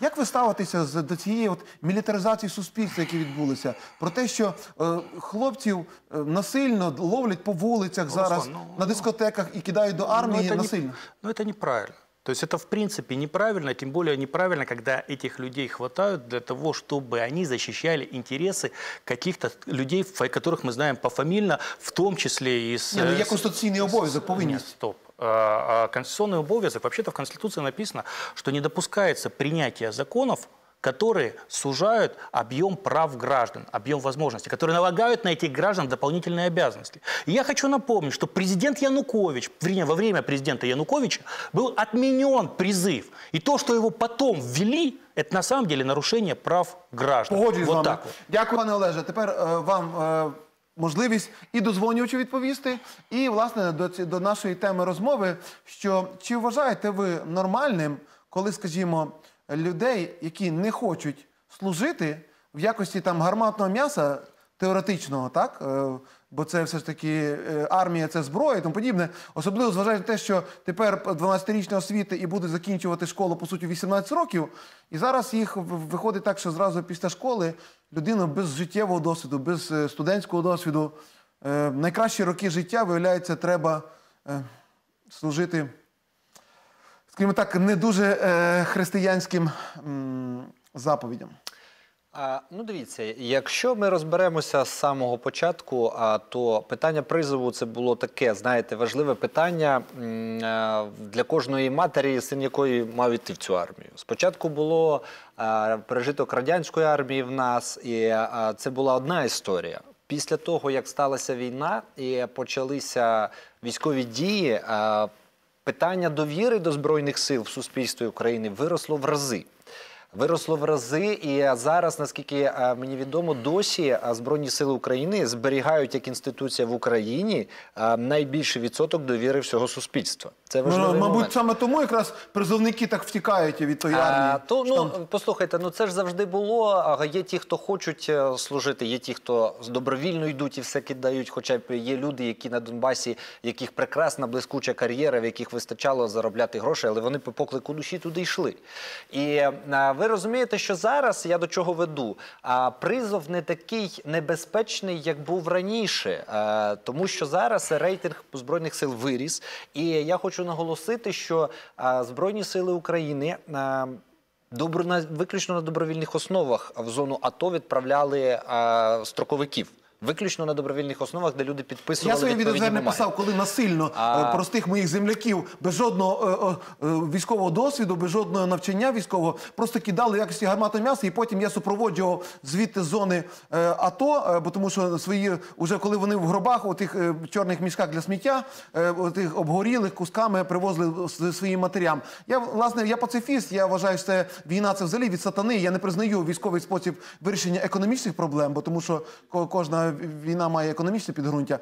Як ви ставитеся з- до цієї от мілітаризації суспільства, які відбулися? Про те, що е, хлопців е, насильно ловлять по вулицях зараз ну, на дискотеках і кидають до армії Ну, это не- насильно? ну, это неправильно. То есть это в принципе неправильно, тем более неправильно, когда этих людей хватают для того, чтобы они защищали интересы каких-то людей, фа- которых мы знаем пофамильно, в том числе и с... Ні, ну є с- конституційний обов'язок, Нет, повинність. стоп. А, а, Конституционный обовязок, вообще-то в Конституции написано, что не допускается принятие законов, которые сужают объем прав граждан, объем возможностей, которые налагают на этих граждан дополнительные обязанности. И я хочу напомнить, что президент Янукович, вернее, во время президента Януковича был отменен призыв. И то, что его потом ввели, это на самом деле нарушение прав граждан. Погоджуюсь з вот вами. так. Дякую, пане Олеже. Тепер е, вам е, можливість і дозвонювачу відповісти, і власне до, ці- до нашої теми розмови. Що чи вважаєте ви нормальним, коли, скажімо, людей, які не хочуть служити в якості там гарматного м'яса теоретичного, так? Е, Бо це все ж таки е, армія, це зброя і тому подібне. Особливо зважаючи на те, що тепер 12-річна освіта і буде закінчувати школу по суті 18 років. І зараз їх виходить так, що зразу після школи людина без життєвого досвіду, без е, студентського досвіду, найкращі роки життя, виявляється, треба служити, скажімо так, не дуже християнським заповідям. Ну, дивіться, якщо ми розберемося з самого початку, а, то питання призову це було таке, знаєте, важливе питання а, для кожної матері, син якої мав іти в цю армію. Спочатку було пережиток радянської армії в нас, і це була одна історія. Після того, як сталася війна і почалися військові дії, питання довіри до збройних сил в суспільстві України виросло в рази. Виросло в рази, і зараз, наскільки е, мені відомо, досі е, Збройні Сили України зберігають як інституція в Україні е, найбільший відсоток довіри всього суспільства. Це важливий Ну, мабуть, момент. саме тому якраз призовники так втікають від тої А, армії. то, ну, там- послухайте, ну це ж завжди було. А Є ті, хто хочуть е, служити, є ті, хто добровільно йдуть і все кидають. Хоча б є люди, які на Донбасі, яких прекрасна блискуча кар'єра, в яких вистачало заробляти гроші, але вони по поклику душі туди йшли. І е, розумієте, що зараз я до чого веду? А призов не такий небезпечний, як був раніше, а, тому що зараз рейтинг збройних сил виріс. І я хочу наголосити, що а, Збройні сили України. А, Добро на виключно на добровільних основах в зону АТО відправляли а, строковиків. Виключно на добровільних основах, де люди підписували Я своє відповідні відеозвернення писав, коли насильно А- е, простих моїх земляків без жодного е, е, військового досвіду, без жодного навчання військового, просто кидали в якості гарматного м'яса, і потім я супроводжував звідти з зони е, АТО, бо тому що свої, уже коли вони в гробах, у тих чорних мішках для сміття, у тих обгорілих кусками привозили своїм матерям. Я власне я пацифіст. Я вважаю, що це війна це взагалі від сатани. Я не признаю військовий спосіб вирішення економічних проблем, бо тому що ко- кожна війна має економічне підґрунтя.